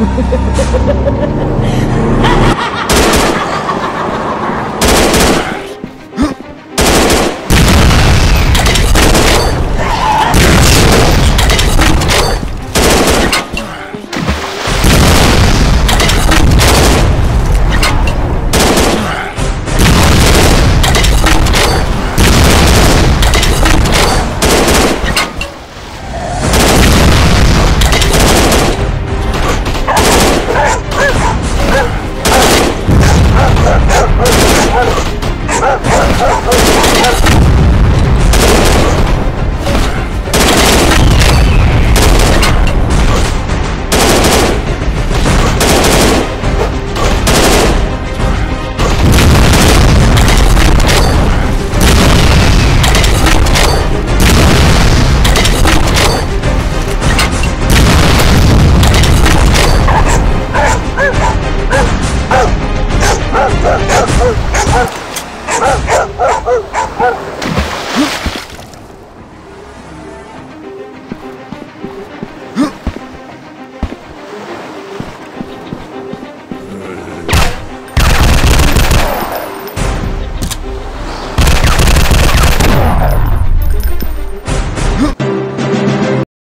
Ha ha ha! Oh!